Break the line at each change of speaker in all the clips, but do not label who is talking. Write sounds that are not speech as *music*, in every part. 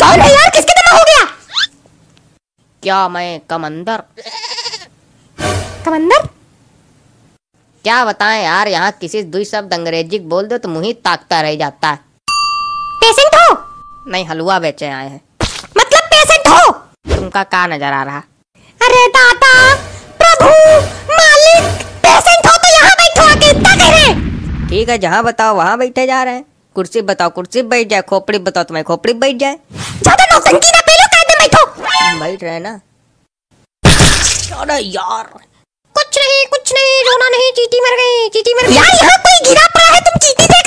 कौन है यार किसके दमा हो गया?
क्या मैं कमंदर?
कमंदर?
क्या बताएँ यार यहाँ किसी दुई शब्द अंग्रेज़ी बोल दो तो मुँह ही ताकता रह जाता है।
पेशेंट हो?
नहीं हलवा बेचे आए हैं।
मतलब पेशेंट हो?
तुमका क्या नज़र आ रहा?
अरे दादा मालिक पेशेंट हो तो यहाँ बैठो आके इतना कह रहे
ठीक है जहाँ बताओ वहाँ बैठे जा रहे हैं। कुर्सी बताओ कुर्सी बैठ जाए खोपड़ी बताओ तुम्हें खोपड़ी बैठ जाए।
ज़्यादा नौटंकी ना पेलो कायदे बैठो?
बैठ रहे ना। अरे यार
कुछ नहीं कुछ नहीं रोना नहीं चीटी मर गई चीटी मर गई। यार यहाँ कोई गिरा पड़ा है तुम चीटी देख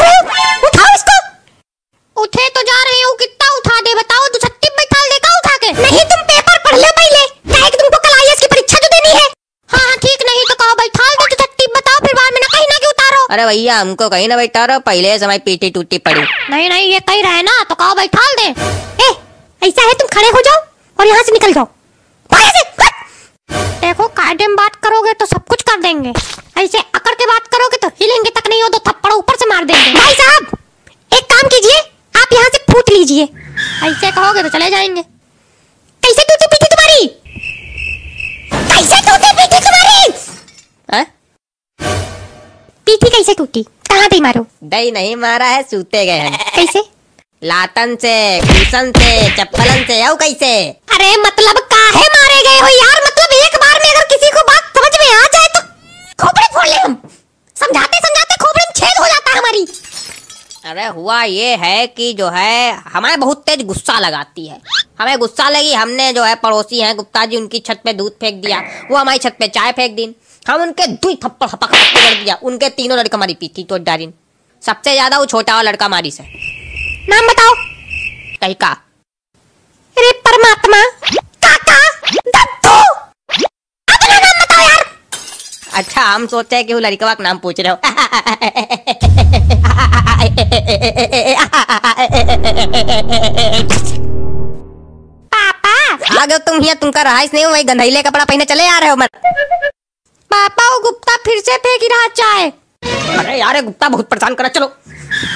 अरे भैया हमको कहीं ना बैठा रहो पहले समय पीटी टूटी पड़ी।
नहीं नहीं ये कहीं रहे ना तो कहो बैठा दे। ए ऐसा है तुम खड़े हो जाओ और यहाँ से निकल जाओ। से! देखो कायदे में बात करोगे तो सब कुछ कर देंगे। ऐसे अकड़ के बात करोगे तो हिलेंगे तक नहीं हो तो थप्पड़ ऊपर से मार देंगे। भाई साहब! एक काम कीजिए आप यहाँ से फूट लीजिए। ऐसे कहोगे तो चले जाएँगे। पीठी कैसे टूटी? कहाँ दी मारो?
दही नहीं मारा है सूते गए हैं।
कैसे?
लातन से कुशन से चप्पलन से आओ कैसे?
अरे मतलब काहे मारे गए हो यार? मतलब एक बार में अगर किसी को बात समझ में आ जाए तो खोपड़ी फोड़ ले हम। समझाते समझाते खोपड़ी में छेद हो जाता है हमारी।
अरे हुआ ये है कि जो है हमें बहुत तेज गुस्सा लगाती है। हमें गुस्सा लगी हमने जो है पड़ोसी हैं गुप्ता जी उनकी छत पे दूध फेंक दिया। वो हमारी छत पे चाय फेंक दी हम उनके दुई थप्पड़ हपक कर दिया। उनके तीनों लड़का मारी पीती तो डारी सबसे ज़्यादा वो छोटा वाला लड़का मारी से।
नाम बताओ।
कहीं
अरे परमात्मा। काका। दत्तू। अपना नाम बताओ यार।
अच्छा हम सोचते हैं कि वो लड़का का नाम पूछ रहे हो।
पापा।
गए तुम यहाँ तुमका रहाइश नहीं हो वही गंधैले कपड़ा पहने चले आ रहे हो। मत
पापा वो गुप्ता फिर से फेंक रहा चाय
अरे यार गुप्ता बहुत परेशान करा चलो।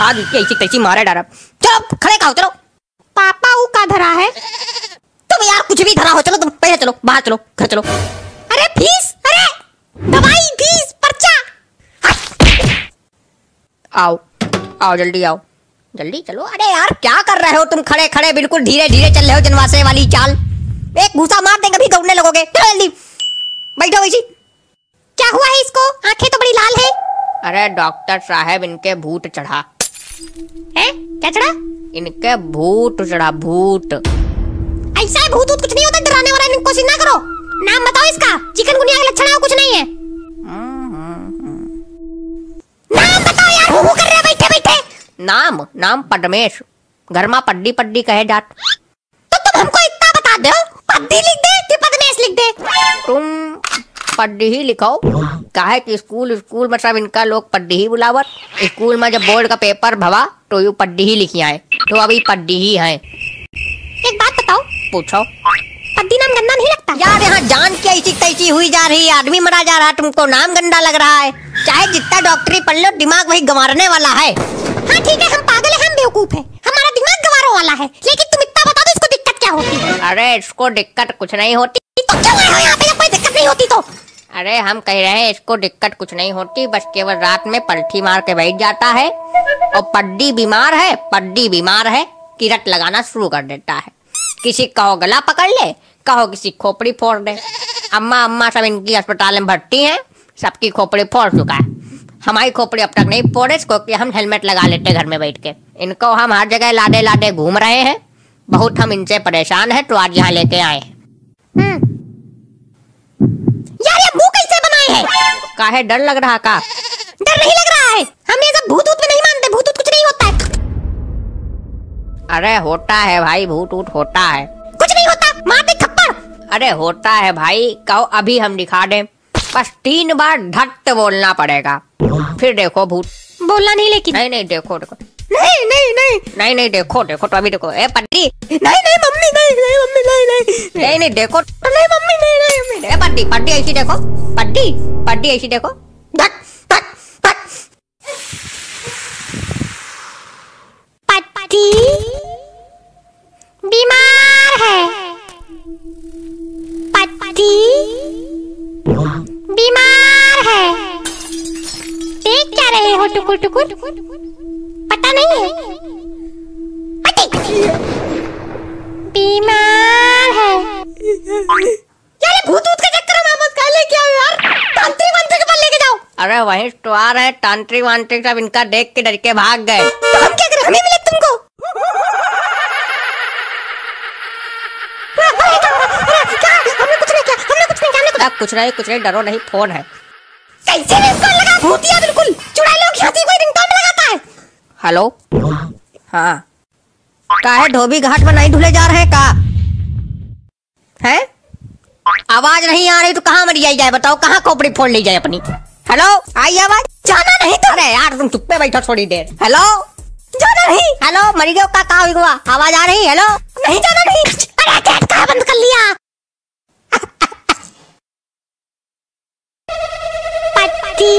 आज इसकी ऐसी तैसी मारे डारा। चलो खड़े खाओ चलो।
पापा वो का धरा है?
तुम यार कुछ भी धरा हो चलो तुम पहले चलो बाहर चलो घर चलो।
अरे फ़ीस अरे दवाई फ़ीस पर्चा।
आओ आओ जल्दी आओ। जल्दी चलो। अरे यार क्या कर रहे हो तुम? खड़े खड़े बिल्कुल धीरे धीरे चल रहे हो जनवासे वाली चाल। एक घूसा मार देंगे भी दौड़ने लगोगे चलो जल्दी। बैठो वैसी
क्या हुआ है इसको? आँखें तो बड़ी लाल है।
अरे डॉक्टर साहब इनके भूत चढ़ा।
हैं? क्या चढ़ा?
इनके भूत चढ़ा भूत।
ऐसा है भूत कुछ नहीं होता डराने वाला इनको कोशिश ना करो। नाम बताओ इसका चिकनगुनिया के लक्षण है कुछ नहीं है। नाम बताओ यार हु कर रहे बैठे बैठे।
नाम नाम पद्मेश। घर में पड्डी पड्डी कहे जात।
तो तुम हमको इतना बता दो पद्दी लिख
पड्डी ही लिखो काहे कि स्कूल स्कूल में सब इनका लोग पड्डी ही बुलावत स्कूल में जब बोर्ड का पेपर भवा तो यू पड्डी ही लिखी आए। तो अभी पड्डी ही है।
एक बात बताओ।
पूछो।
पद्दी नाम गंदा नहीं लगता?
यार यहाँ जान की ऐसी तैसी हुई जा रही आदमी मरा जा रहा है तुमको नाम गंदा लग रहा है। चाहे जितना डॉक्टरी पढ़ लो दिमाग वही गंवारने वाला है।
हाँ ठीक है हम पागल है हम बेवकूफ़ है। हमारा दिमाग गवारों वाला है। लेकिन तुम इतना बता दो इसको दिक्कत क्या होती? है
अरे इसको दिक्कत कुछ नहीं होती।
तो क्यों आए हो यहाँ पे? कोई दिक्कत नहीं होती तो?
अरे, हम कह रहे हैं, इसको दिक्कत कुछ नहीं होती, बस केवल रात में पलठी मार के बैठ जाता है। और पड्डी बीमार है, पड्डी बीमार है, किरट लगाना शुरू कर देता है। किसी कहो गला पकड़ ले, कहो किसी खोपड़ी फोड़ दे। अम्मा अम्मा सब इनकी अस्पताल में भर्ती हैं, सबकी खोपड़ी फोड़ चुका है। हमारी खोपड़ी अब तक नहीं फोड़े, इसको कि हम हेलमेट लगा लेते घर में बैठ के। इनको हम हर जगह लादे लादे घूम रहे हैं। बहुत हम इनसे परेशान हैं तो आज यहाँ लेके आए हैं
हम्म यार ये मुँह कैसे बनाए हैं
काहे डर लग रहा का?
डर नहीं लग रहा है। हम ये सब भूत में नहीं मानते। भूत कुछ नहीं होता है।
अरे होता है भाई भूत ऊत होता है।
कुछ नहीं होता। मार दे थप्पड़।
अरे होता है भाई कहो अभी हम दिखा दें। बस तीन बार धट बोलना पड़ेगा। फिर देखो भूत।
बोलना नहीं लेकिन
नहीं नहीं देखो देखो।
नहीं नहीं नहीं।
नहीं नहीं देखो देखो तो अभी देखो। ए पट्टी
नहीं नहीं मम्मी नहीं नहीं मम्मी नहीं नहीं।
नहीं नहीं देखो।
नहीं मम्मी नहीं नहीं मम्मी।
ए पट्टी पट्टी ऐसी देखो। पट्टी पट्टी ऐसी देखो
बीमार है पट्टी बीमार है देख क्या रहे हो टुकुर टुकुर पता नहीं है बीमार है यार भूत भूत के
अरे वही तो आ रहे तांत्रिक वांत्रिक सब इनका देख के डर के भाग गए।
तो हम क्या करें? हमें मिले तुमको? कुछ नहीं कुछ नहीं
डरो नहीं फ़ोन है।
कैसे लगा भूतिया बिल्कुल। चुड़ैल लोग कोई रिंगटोन लगाता है।
हेलो? हाँ। काहे धोबी घाट में नहीं धुले जा रहे का? हैं? आवाज़ नहीं आ रही तो कहाँ मरी जाई जाए? बताओ कहाँ खोपड़ी फोड़ ली जाए अपनी? हेलो आई आवाज़?
जाना नहीं तो
अरे यार, तुम चुप पे बैठो थोड़ी देर। हेलो
जाना नहीं।
हेलो मरी गयो का कहाँ हुआ। आवाज़ आ रही हेलो
नहीं, जाना नहीं। अरे गेट कहा बंद कर लिया? *laughs* पट्टी